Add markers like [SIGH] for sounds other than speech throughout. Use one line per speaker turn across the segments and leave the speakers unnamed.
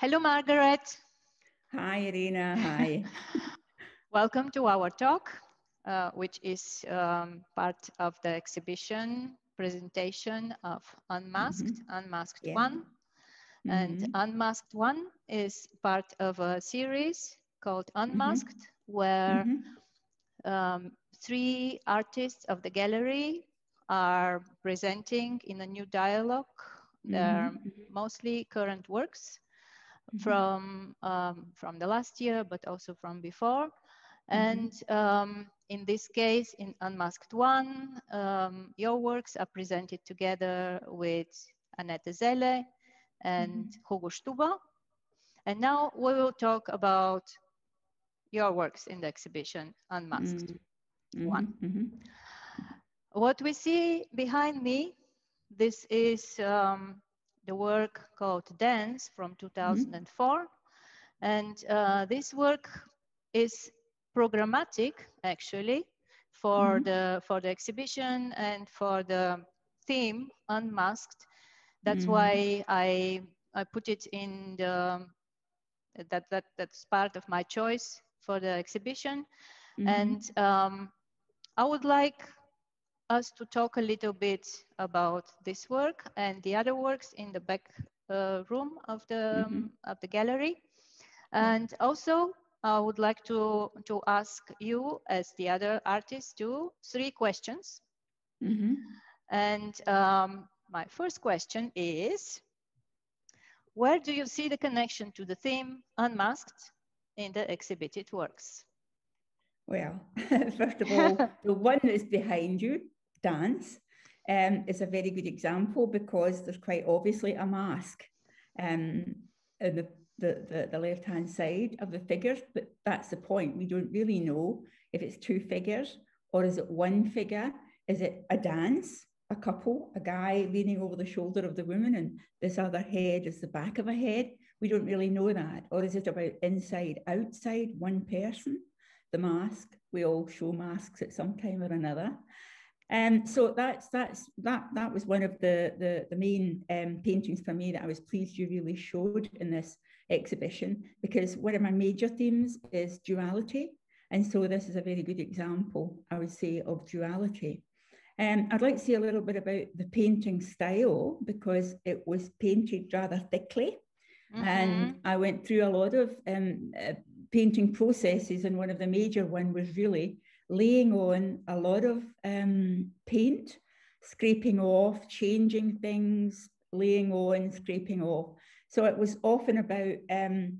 Hello, Margaret.
Hi, Irina. Hi. [LAUGHS]
Welcome to our talk, uh, which is um, part of the exhibition presentation of Unmasked, mm -hmm. Unmasked yeah. One. Mm -hmm. And mm-hmm. Unmasked One is part of a series called Unmasked, mm -hmm. where mm-hmm. um, three artists of the gallery are presenting in a new dialogue their mm-hmm. mostly current works mm-hmm. from um, from the last year, but also from before. Mm-hmm. And um, in this case, in Unmasked One, um, your works are presented together with Annette Zelle and mm-hmm. Hugo Stuba. And now we will talk about your works in the exhibition, Unmasked mm-hmm. One. Mm-hmm. What we see behind me, this is um, the work called Dance from 2004. Mm -hmm. And uh, this work is programmatic actually for mm -hmm. the for the exhibition and for the theme unmasked. That's mm -hmm. why I I put it in the that that that's part of my choice for the exhibition. Mm-hmm. And um, I would like us to talk a little bit about this work and the other works in the back uh, room of the, mm -hmm. of the gallery. And also, I would like to, to ask you, as the other artists do, three questions. Mm -hmm. And um, my first question is, where do you see the connection to the theme Unmasked in the exhibited works?
Well, [LAUGHS] first of all, the one that's behind you dance um, is a very good example because there's quite obviously a mask um, in the, the, the, the left hand side of the figures, but that's the point. We don't really know if it's two figures or is it one figure? Is it a dance, a couple, a guy leaning over the shoulder of the woman and this other head is the back of a head? We don't really know that. Or is it about inside, outside, one person? The mask, we all show masks at some time or another. Um, so that's that's that that was one of the the, the main um, paintings for me that I was pleased you really showed in this exhibition because one of my major themes is duality, and so this is a very good example, I would say, of duality. Um, I'd like to say a little bit about the painting style because it was painted rather thickly. Mm -hmm. And I went through a lot of um, uh, painting processes, and one of the major one was really laying on a lot of um, paint, scraping off, changing things, laying on, scraping off. So it was often about um,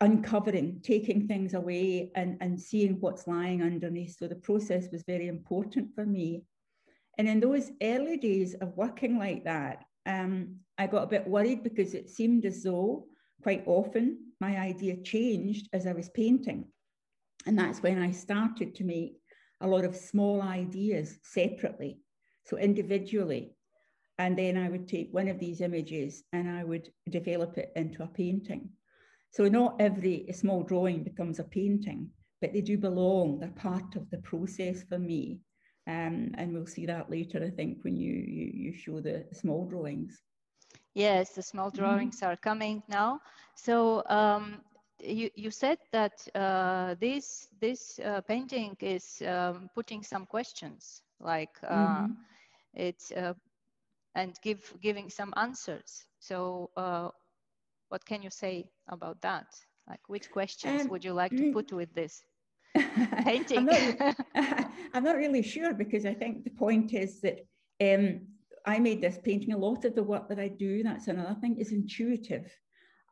uncovering, taking things away and, and seeing what's lying underneath. So the process was very important for me. And in those early days of working like that, um, I got a bit worried because it seemed as though quite often my idea changed as I was painting. And that's when I started to make a lot of small ideas separately, so individually. And then I would take one of these images and I would develop it into a painting. So not every small drawing becomes a painting, but they do belong. They're part of the process for me. Um, and we'll see that later, I think, when you, you, you show the small drawings.
Yes, the small mm-hmm. drawings mm -hmm. are coming now. So um, you, you said that uh, this this uh, painting is um, putting some questions like uh, mm-hmm. it's uh, and give giving some answers so uh, what can you say about that like which questions um, would you like to mm. put with this painting [LAUGHS]
I'm, not, [LAUGHS] [LAUGHS] I'm, not, really sure because i think the point is that um, i made this painting a lot of the work that i do that's another thing is intuitive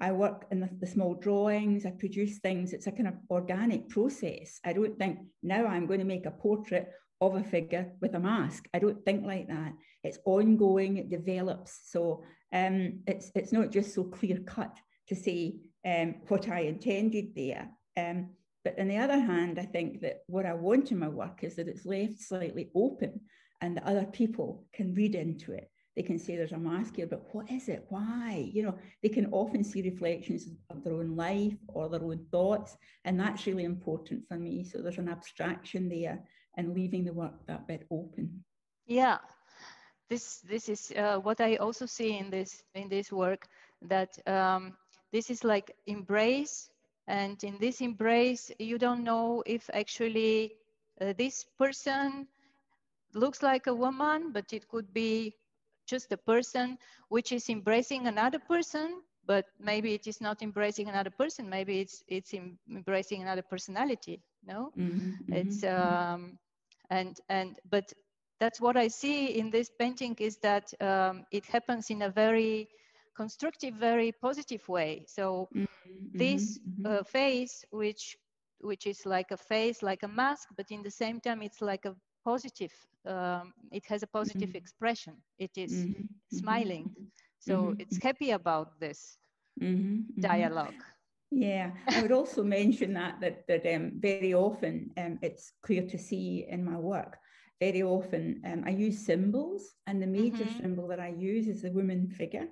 I work in the, the, small drawings, I produce things. It's a kind of organic process. I don't think now I'm going to make a portrait of a figure with a mask. I don't think like that. It's ongoing, it develops. So um, it's, it's not just so clear cut to say um, what I intended there. Um, but on the other hand, I think that what I want in my work is that it's left slightly open and that other people can read into it they can say there's a mask here, but what is it? Why? You know, they can often see reflections of their own life or their own thoughts. And that's really important for me. So there's an abstraction there and leaving the work that bit open.
Yeah. This, this is uh, what I also see in this in this work that um, this is like embrace and in this embrace you don't know if actually uh, this person looks like a woman but it could be just a person which is embracing another person but maybe it is not embracing another person maybe it's it's embracing another personality no mm-hmm, it's mm-hmm. um and and but that's what i see in this painting is that um, it happens in a very constructive very positive way so mm-hmm, this mm-hmm. uh, face which which is like a face like a mask but in the same time it's like a positive um, it has a positive mm-hmm. expression it is mm-hmm. mm-hmm. smiling so mm-hmm. it's happy about this dialogue
yeah, I would also [LAUGHS] mention that that that um, very often um, it's clear to see in my work. Very often um, I use symbols, and the major mm-hmm. symbol that I use is the woman figure.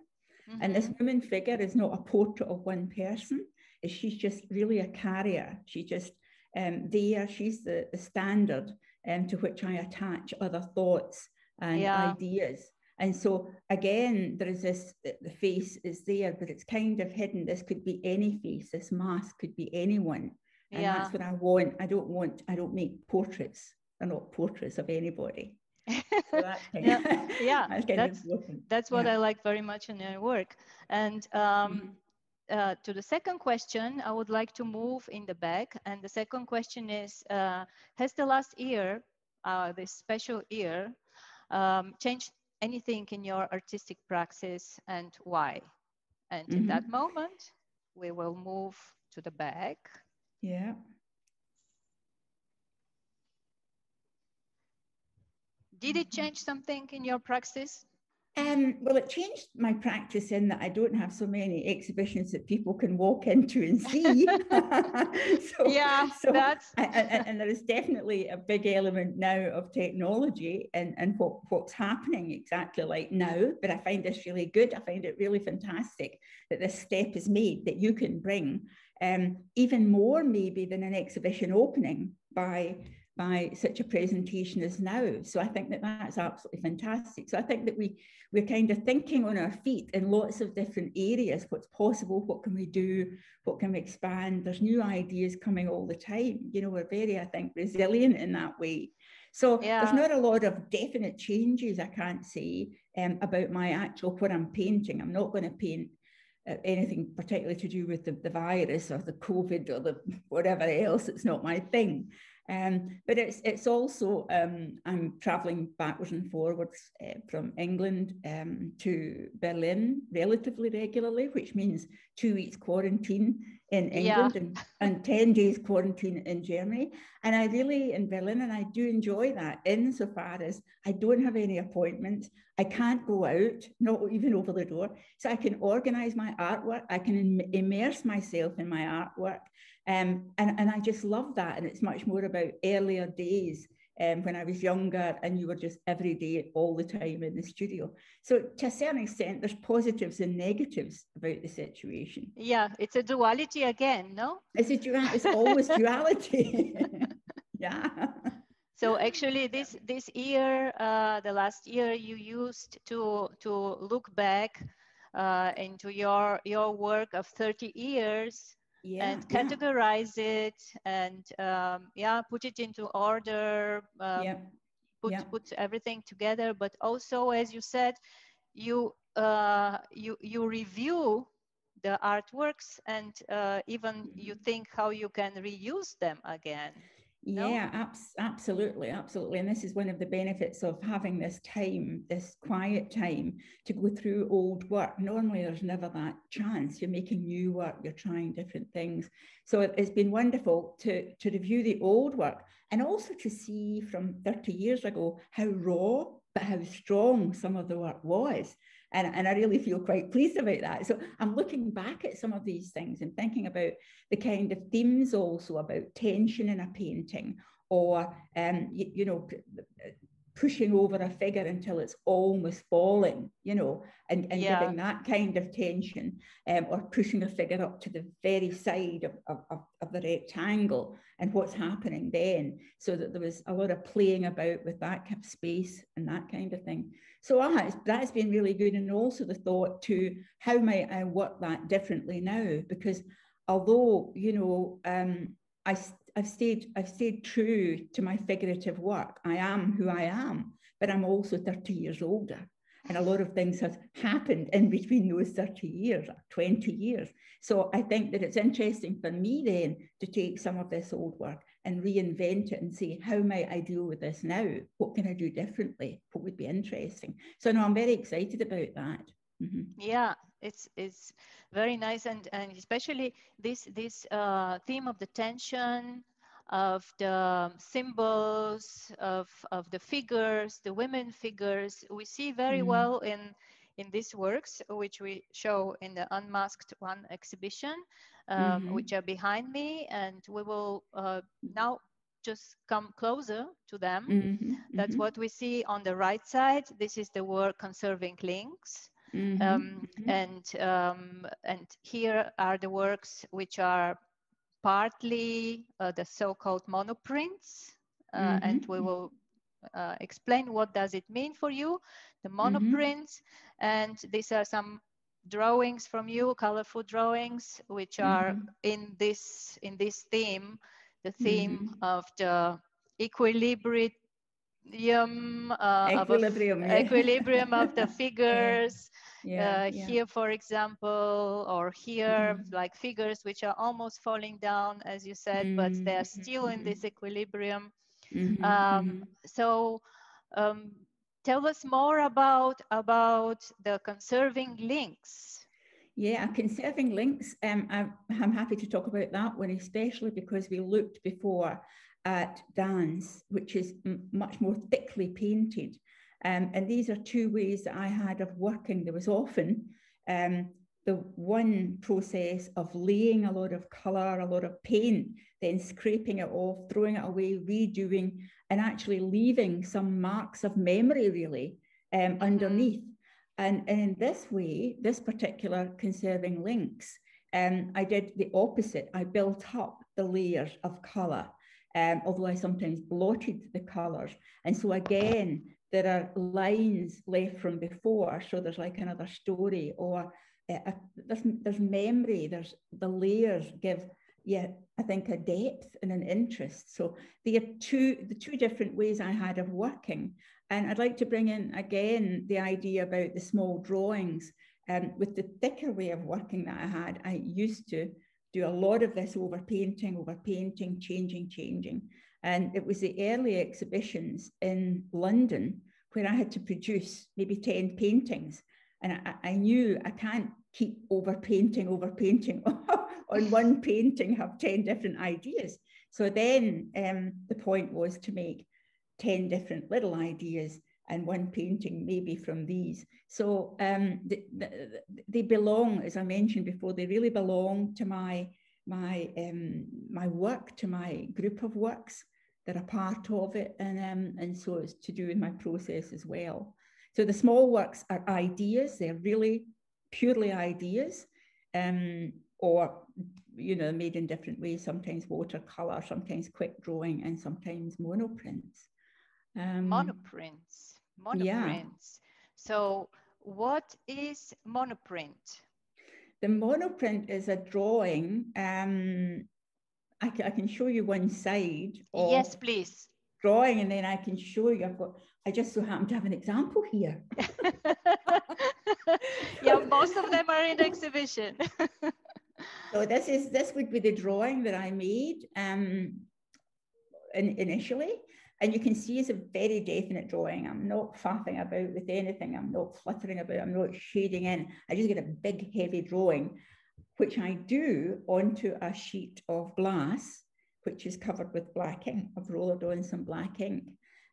Mm-hmm. And this mm-hmm. woman figure is not a portrait of one person. She's just really a carrier. She's just um, there. She's the, the standard um, to which I attach other thoughts and yeah. ideas. And so again, there is this the face is there, but it's kind of hidden. This could be any face, this mask could be anyone. And yeah. that's what I want. I don't want, I don't make portraits. They're not portraits of anybody.
So [LAUGHS] [LAUGHS] that's yeah, yeah that's, that's, that's, what yeah. I like very much in your work. And um, mm-hmm. Uh, to the second question, I would like to move in the back. And the second question is, uh, has the last year, uh, this special year, um, changed anything in your artistic praxis and why? And mm-hmm. in that moment, we will move to the back.
Yeah.
Did it mm-hmm. change something in your praxis?
Um, well, it changed my practice in that I don't have so many exhibitions that people can walk into and see. [LAUGHS]
so, yeah, so that's
I, I, and there is definitely a big element now of technology and and what what's happening exactly like now. But I find this really good. I find it really fantastic that this step is made that you can bring um, even more maybe than an exhibition opening by by such a presentation as now. So I think that that's absolutely fantastic. So I think that we we're kind of thinking on our feet in lots of different areas. What's possible? What can we do? What can we expand? There's new ideas coming all the time. You know, we're very, I think, resilient in that way. So yeah. there's not a lot of definite changes I can't say um, about my actual what I'm painting. I'm not going to paint uh, anything particularly to do with the, the virus or the COVID or the whatever else. It's not my thing. Um, but it's it's also um, I'm travelling backwards and forwards uh, from England um, to Berlin relatively regularly, which means two weeks quarantine in England yeah. and, and 10 days quarantine in Germany. And I really in Berlin, and I do enjoy that insofar as I don't have any appointments. I can't go out, not even over the door. So I can organize my artwork, I can Im- immerse myself in my artwork. Um, and, and I just love that. And it's much more about earlier days um, when I was younger and you were just every day, all the time in the studio. So to a certain extent, there's positives and negatives about the situation.
Yeah, it's a duality again, no?
It's a dual. It's always [LAUGHS] duality. [LAUGHS] yeah.
So actually, this this year, uh, the last year, you used to to look back uh, into your your work of 30 years yeah, and categorize yeah. it and um, yeah put it into order um, yeah. put yeah. put everything together but also as you said you uh, you you review the artworks and uh, even you mm-hmm. think how you can reuse them again
Yeah, abs- absolutely, absolutely. And this is one of the benefits of having this time, this quiet time to go through old work. Normally, there's never that chance. You're making new work, you're trying different things. So it, has been wonderful to, to review the old work and also to see from 30 years ago how raw but how strong some of the work was. And, and I really feel quite pleased about that. So I'm looking back at some of these things and thinking about the kind of themes also about tension in a painting or, um, you, you know, pushing over a figure until it's almost falling, you know, and, and yeah. giving that kind of tension, um, or pushing a figure up to the very side of, of, of, the rectangle and what's happening then. So that there was a lot of playing about with that kind of space and that kind of thing. So uh, that's been really good. And also the thought to how might I work that differently now? Because although, you know, um, I, I've stayed, I've stayed true to my figurative work. I am who I am, but I'm also 30 years older. And a lot of things have happened in between those 30 years, 20 years. So I think that it's interesting for me then to take some of this old work and reinvent it and say, how might I deal with this now? What can I do differently? What would be interesting? So no, I'm very excited about that.
Mm-hmm. Yeah, it's it's very nice and and especially this this uh, theme of the tension of the symbols of of the figures the women figures we see very mm. well in in these works which we show in the unmasked one exhibition um, mm-hmm. which are behind me and we will uh, now just come closer to them mm-hmm. that's mm-hmm. what we see on the right side this is the work conserving links Mm-hmm. Um, mm-hmm. and um, and here are the works which are partly uh, the so-called monoprints, uh, mm-hmm. and we will uh, explain what does it mean for you, the mm-hmm. monoprints, and these are some drawings from you, colorful drawings, which are mm-hmm. in this in this theme, the theme mm-hmm. of the equilibrium uh,
equilibrium,
of, yeah. equilibrium of the [LAUGHS] figures yeah, uh, yeah. here for example or here mm. like figures which are almost falling down as you said mm. but they're mm-hmm, still in this equilibrium mm-hmm. Um, mm-hmm. so um, tell us more about about the conserving links
yeah, conserving links. Um, I'm, I'm happy to talk about that one, especially because we looked before at Dance, which is much more thickly painted. Um, and these are two ways that I had of working. There was often um, the one process of laying a lot of colour, a lot of paint, then scraping it off, throwing it away, redoing, and actually leaving some marks of memory really um, mm-hmm. underneath. And, and in this way, this particular conserving links, um, I did the opposite. I built up the layers of colour, um, although I sometimes blotted the colours. And so again, there are lines left from before. So there's like another story or uh, there's, there's memory, there's the layers give, yeah, I think a depth and an interest. So they are two, the two different ways I had of working. And I'd like to bring in again the idea about the small drawings. Um, with the thicker way of working that I had, I used to do a lot of this over painting, over painting, changing, changing. And it was the early exhibitions in London where I had to produce maybe 10 paintings. And I, I knew I can't keep over painting, over painting [LAUGHS] on one painting, have 10 different ideas. So then um, the point was to make 10 different little ideas and one painting maybe from these. So um, the, the, they belong, as I mentioned before, they really belong to my my um, my work, to my group of works they're a part of it, and um, and so it's to do with my process as well. So the small works are ideas; they're really purely ideas, um, or you know, made in different ways. Sometimes watercolor, sometimes quick drawing, and sometimes monoprints.
Um, monoprints, monoprints. Yeah. So, what is monoprint?
The monoprint is a drawing um, I can, I can show you one side.
yes, please.
Drawing, and then I can show you. I've got. I just so happen to have an example here. [LAUGHS] [LAUGHS]
yeah, most of them are in exhibition. [LAUGHS]
so this is this would be the drawing that I made um, in, initially, and you can see it's a very definite drawing. I'm not faffing about with anything. I'm not fluttering about. I'm not shading in. I just get a big, heavy drawing which I do onto a sheet of glass, which is covered with black ink. I've rolled on some black ink.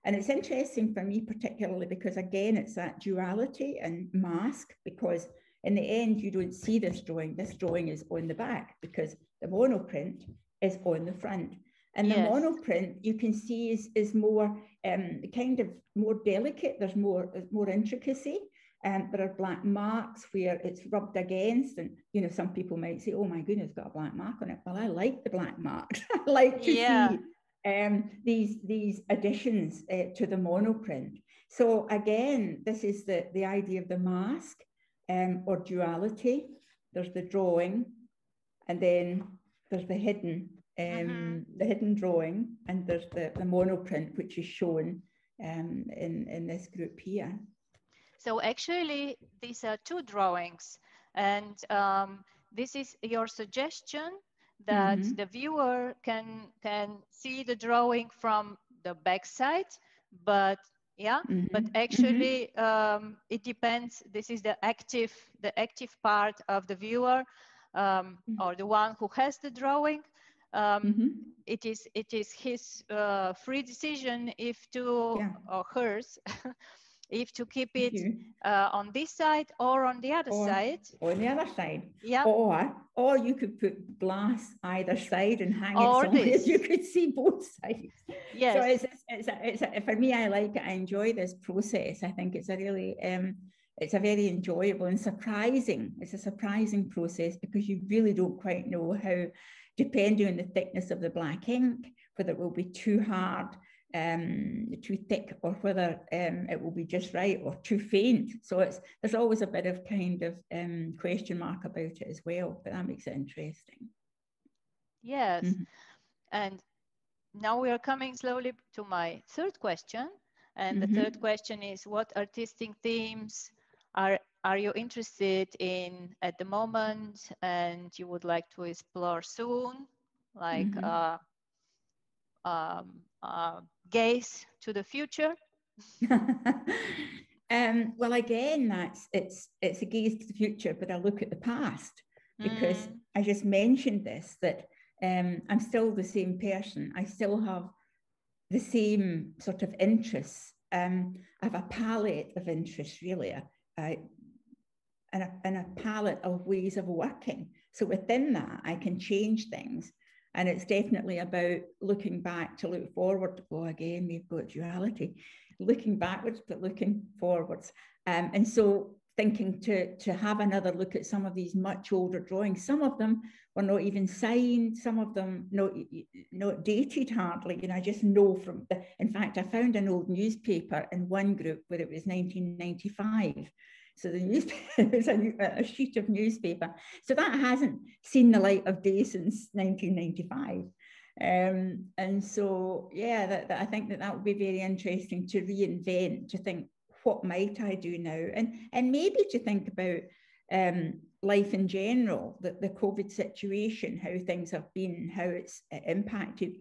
And it's interesting for me, particularly because, again, it's that duality and mask, because in the end, you don't see this drawing. This drawing is on the back because the monoprint is on the front. And the yes. monoprint you can see is, is more um, kind of more delicate. There's more more intricacy. Um, there are black marks where it's rubbed against, and you know some people might say, "Oh my goodness, got a black mark on it." Well, I like the black marks. [LAUGHS] I like to yeah. see um, these these additions uh, to the monoprint. So again, this is the the idea of the mask um, or duality. There's the drawing, and then there's the hidden um, mm-hmm. the hidden drawing, and there's the, the monoprint, which is shown um, in, in this group here.
So actually, these are two drawings, and um, this is your suggestion that mm-hmm. the viewer can can see the drawing from the back side, but yeah, mm-hmm. but actually mm-hmm. um, it depends. This is the active the active part of the viewer um, mm-hmm. or the one who has the drawing um, mm-hmm. it is it is his uh, free decision if to yeah. or hers [LAUGHS] if to keep [LAUGHS] it uh, on this side or on the other
or,
side.
or on the other side. Yeah. Or or you could put glass either side and hang or it somewhere. this. [LAUGHS] you could see both sides. Yes. so it's, it's, a, it's a, for me i like it i enjoy this process. I think it's a really um, it's a very enjoyable and surprising. It's a surprising process because you really don't quite know how depending on the thickness of the black ink, whether it will be too hard, um, too thick, or whether um, it will be just right or too faint. So it's there's always a bit of kind of um, question mark about it as well, but that makes it interesting.
Yes, mm-hmm. and now we are coming slowly to my third question, and mm-hmm. the third question is: What artistic themes are are you interested in at the moment and you would like to explore soon like mm-hmm. uh, um, uh, gaze to the future [LAUGHS]
um, well again that's it's it's a gaze to the future but i look at the past because mm. i just mentioned this that um, i'm still the same person i still have the same sort of interests um, i have a palette of interests really I, and a, and a palette of ways of working. So within that, I can change things. And it's definitely about looking back to look forward. Oh, again, we've got duality, looking backwards, but looking forwards. Um, and so thinking to, to have another look at some of these much older drawings. Some of them were not even signed, some of them not, not dated hardly. Know, I just know from the, in fact, I found an old newspaper in one group where it was 1995 so the newspaper [LAUGHS] is a, a, sheet of newspaper. So that hasn't seen the light of day since 1995. Um, and so, yeah, that, that I think that that would be very interesting to reinvent, to think, what might I do now? And, and maybe to think about um, life in general, the, the COVID situation, how things have been, how it's impacted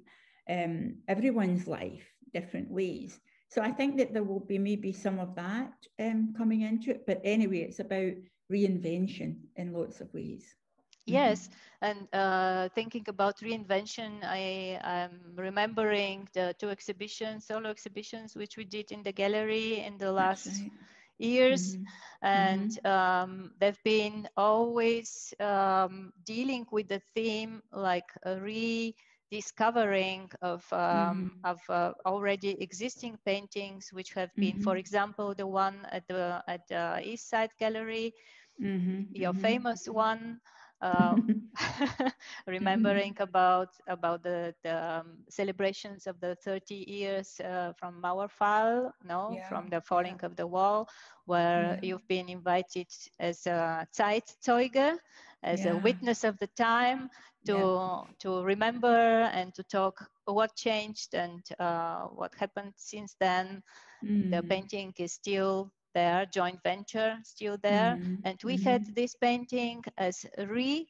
um, everyone's life different ways. So I think that there will be maybe some of that um, coming into it. But anyway, it's about reinvention in lots of ways.
Yes, mm-hmm. and uh, thinking about reinvention, I am remembering the two exhibitions, solo exhibitions, which we did in the gallery in the last right. years, mm-hmm. and mm-hmm. Um, they've been always um, dealing with the theme like a re discovering of, um, mm. of uh, already existing paintings, which have been, mm-hmm. for example, the one at the, at the East Side Gallery, mm-hmm. your mm-hmm. famous one, um, [LAUGHS] [LAUGHS] remembering about about the, the um, celebrations of the 30 years uh, from Mauerfall, no, yeah. from the falling yeah. of the wall, where yeah. you've been invited as a Zeitzeuge, as a witness of the time, to to remember and to talk what changed and uh, what happened since then. Mm. The painting is still there, joint venture still there, mm. and we mm. had this painting as reinvented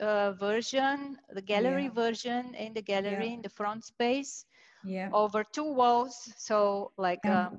uh, version, the gallery yeah. version in the gallery yeah. in the front space. Yeah. Over two walls, so like uh,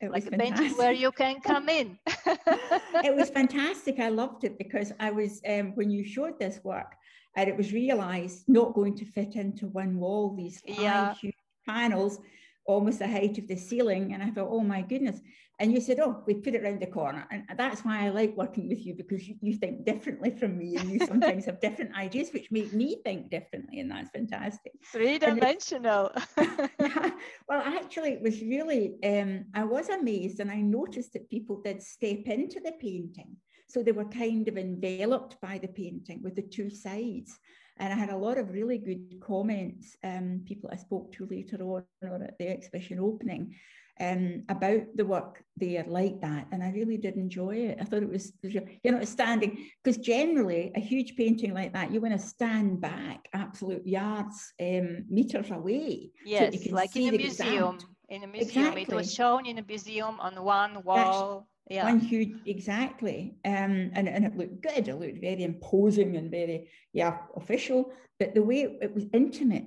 it like a painting where you [LAUGHS] can come in.
it was [LAUGHS] fantastic. I loved it because I was um, when you showed this work, and it was realised not going to fit into one wall. These five yeah. huge panels almost the height of the ceiling. And I thought, oh my goodness. And you said, oh, we put it around the corner. And that's why I like working with you because you, you think differently from me and you sometimes have different ideas, which make me think differently. And that's fantastic.
Three dimensional. [LAUGHS] [LAUGHS]
well, actually, it was really, um, I was amazed and I noticed that people did step into the painting. So they were kind of enveloped by the painting with the two sides. And I had a lot of really good comments, um, people I spoke to later on or at the exhibition opening, um, about the work there like that. And I really did enjoy it. I thought it was, you know, standing, because generally a huge painting like that, you want to stand back absolute yards, um, meters away.
Yes, so like in a museum. In a museum, exactly. it was shown in a museum on one wall
yeah. one huge exactly um and, and it looked good it looked very imposing and very yeah official but the way it, it was intimate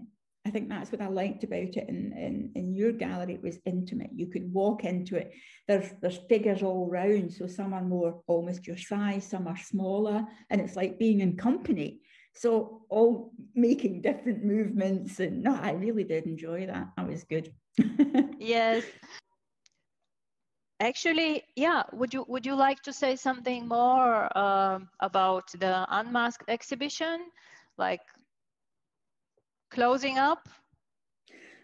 I think that's what I liked about it in, in, in your gallery. It was intimate. You could walk into it. There's there's figures all round. So some are more almost your size, some are smaller, and it's like being in company. So all making different movements. And no, I really did enjoy that. That was good. [LAUGHS]
yes actually yeah would you would you like to say something more um, about the unmasked exhibition like closing up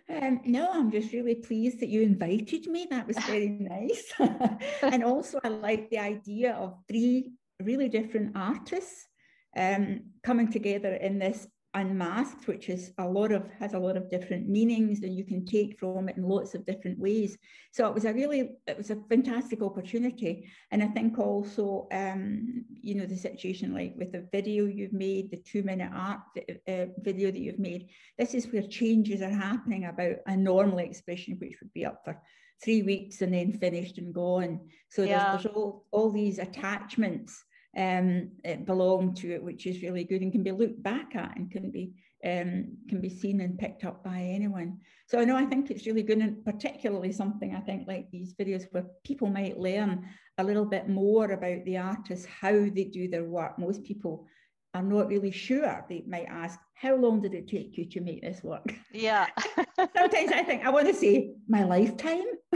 um, no, I'm just really pleased that you invited me. That was very [LAUGHS] nice. [LAUGHS] and also, I like the idea of three really different artists um, coming together in this unmasked, which is a lot of has a lot of different meanings, and you can take from it in lots of different ways. So it was a really it was a fantastic opportunity, and I think also um, you know the situation like with the video you've made, the two minute art uh, video that you've made. This is where changes are happening about a normal exhibition, which would be up for three weeks and then finished and gone. So yeah. there's, there's all all these attachments um, belong to it, which is really good and can be looked back at and can be um, can be seen and picked up by anyone. So I know I think it's really good, and particularly something I think like these videos where people might learn a little bit more about the artists, how they do their work. Most people are not really sure. They might ask, how long did it take you to make this work?
Yeah. [LAUGHS]
Sometimes I think I want to say my lifetime [LAUGHS]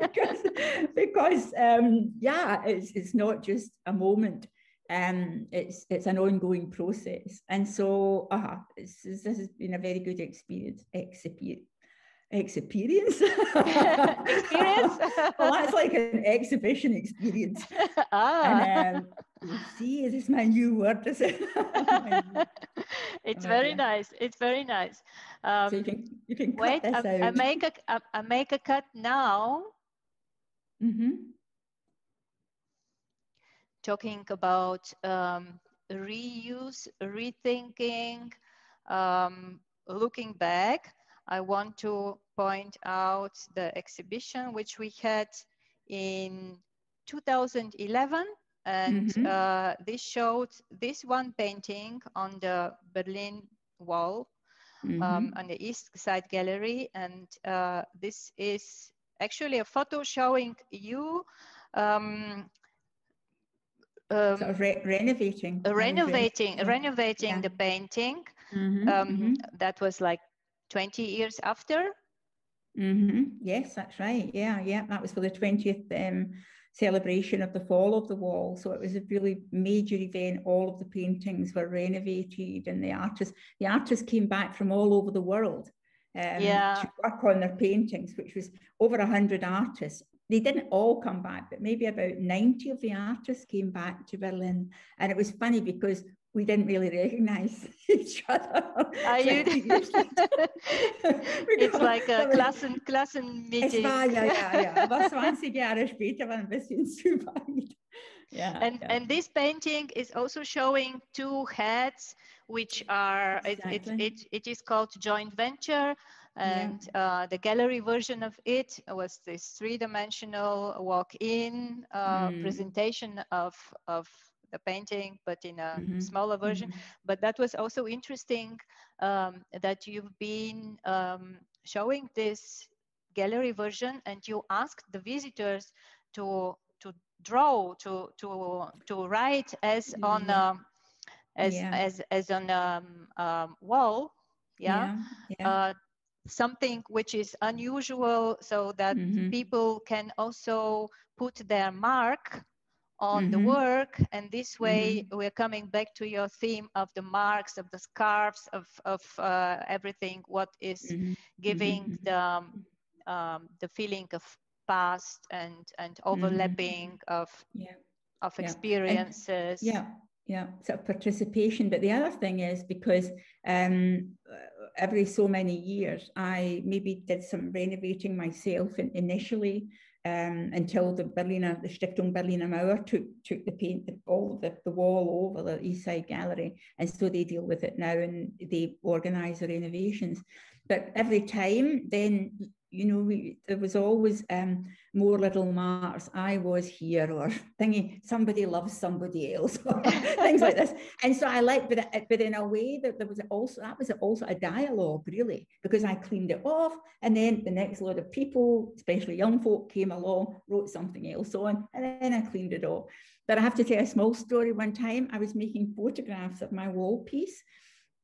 because, because um, yeah, it's, it's not just a moment. Um, it's it's an ongoing process, and so uh, this has been a very good experience. Experience, [LAUGHS] experience.
experience?
well, that's like an exhibition experience. Ah. And, um, see, this is my new word. [LAUGHS] [LAUGHS] it's
very yeah. nice. It's very nice.
Um, so you can you can wait. I,
I, make a I, I, make a cut now.
Mm-hmm.
Talking about um, reuse, rethinking, um, looking back. I want to point out the exhibition which we had in 2011 and mm-hmm. uh, this showed this one painting on the Berlin wall mm-hmm. um, on the east side gallery and uh, this is actually a photo showing you um,
um, so re- renovating
renovating renovating yeah. the painting mm-hmm, um, mm-hmm. that was like 20 years after
mm-hmm. yes that's right yeah yeah that was for the 20th um, celebration of the fall of the wall. So it was a really major event. All of the paintings were renovated, and the artists the artists came back from all over the world um, yeah. to work on their paintings, which was over a hundred artists. They didn't all come back, but maybe about 90 of the artists came back to Berlin. And it was funny because we didn't really recognize [LAUGHS] each other.
Are you? [LAUGHS] [LAUGHS] it's like a Klassen, meeting.
Es war, ja, ja, ja. Aber 20 Jahre später war ein bisschen zu weit.
Yeah, and yeah. and this painting is also showing two heads which are exactly. it, it, it, it is called joint venture and yeah. uh, the gallery version of it was this three-dimensional walk-in uh, mm. presentation of of the painting, but in a mm-hmm. smaller version. Mm-hmm. But that was also interesting um, that you've been um, showing this gallery version and you asked the visitors to to draw to to to write as on a, um, as yeah. as as on a um, um, wall yeah, yeah, yeah. Uh, something which is unusual so that mm-hmm. people can also put their mark on mm-hmm. the work and this way mm-hmm. we're coming back to your theme of the marks of the scarves of, of uh, everything what is mm-hmm. giving mm-hmm. the um, um, the feeling of past and and mm-hmm. overlapping of yeah. of experiences
yeah. And, yeah yeah sort of participation but the other thing is because um, every so many years i maybe did some renovating myself initially um, until the Berliner, the Stiftung Berliner Mauer took took the paint, all the, the wall over the East Side Gallery, and so they deal with it now and they organise the renovations. But every time, then you know, we, there was always um, more little marks. I was here, or [LAUGHS] thingy. Somebody loves somebody else, [LAUGHS] things like this. And so I like, but but in a way that there was also that was also a dialogue, really, because I cleaned it off, and then the next lot of people, especially young folk, came along, wrote something else on, and then I cleaned it off. But I have to tell a small story. One time, I was making photographs of my wall piece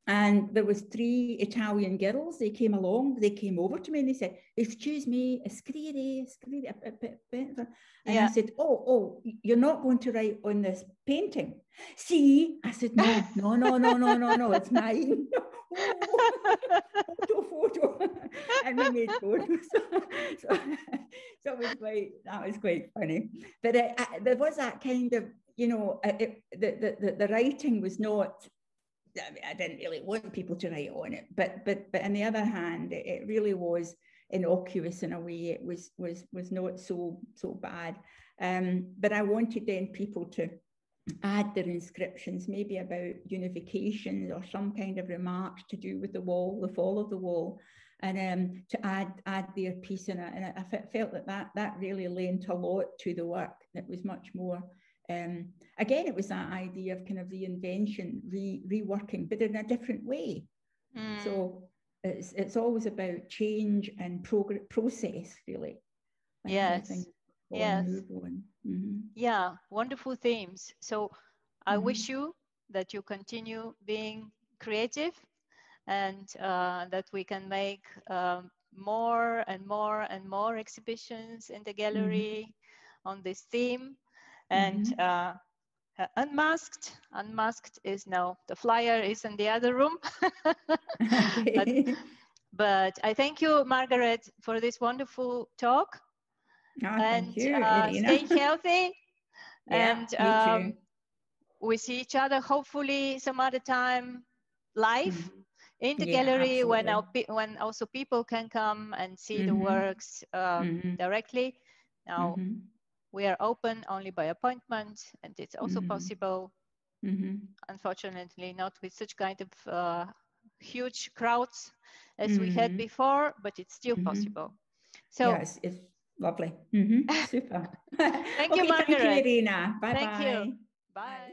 and there was three Italian girls. They came along. They came over to me and they said, "Excuse me, scriri, scriri." And yeah. I said, "Oh, oh, you're not going to write on this painting?" See, I said, "No, no, no, no, no, no, no. It's mine." [LAUGHS] photo, photo, [LAUGHS] and we made photos. [LAUGHS] so, so it was quite that was quite funny. But uh, I, there was that kind of, you know, uh, it, the, the the writing was not I, mean, I didn't really want people to write on it, but but but on the other hand, it, it really was innocuous in a way. It was was was not so so bad. Um, but I wanted then people to add their inscriptions, maybe about unification or some kind of remarks to do with the wall, the fall of the wall, and um, to add add their piece in it. And I, I felt that, that that really lent a lot to the work. It was much more um, again, it was that idea of kind of reinvention, re, reworking, but in a different way. Mm. So it's it's always about change and progress process, really.
yes. Yes. Mm-hmm. Yeah, wonderful themes. So I mm-hmm. wish you that you continue being creative and uh, that we can make um, more and more and more exhibitions in the gallery mm-hmm. on this theme and mm-hmm. uh, uh, unmasked unmasked is now the flyer is in the other room. [LAUGHS] But, but, i thank you margaret for this wonderful talk.
Oh, and you,
uh, stay healthy. [LAUGHS] Yeah, and um, we see each other hopefully some other time live mm-hmm. in the yeah, gallery when our, when also people can come and see mm-hmm. the works um, mm-hmm. directly. Now mm-hmm we are open only by appointment and it's also mm-hmm. possible mm-hmm. unfortunately not with such kind of uh, huge crowds as we had mm-hmm. before but it's still mm-hmm. possible
so yes it's lovely mm-hmm. super [LAUGHS]
thank you margaret
thank you irina bye
thank
bye
you bye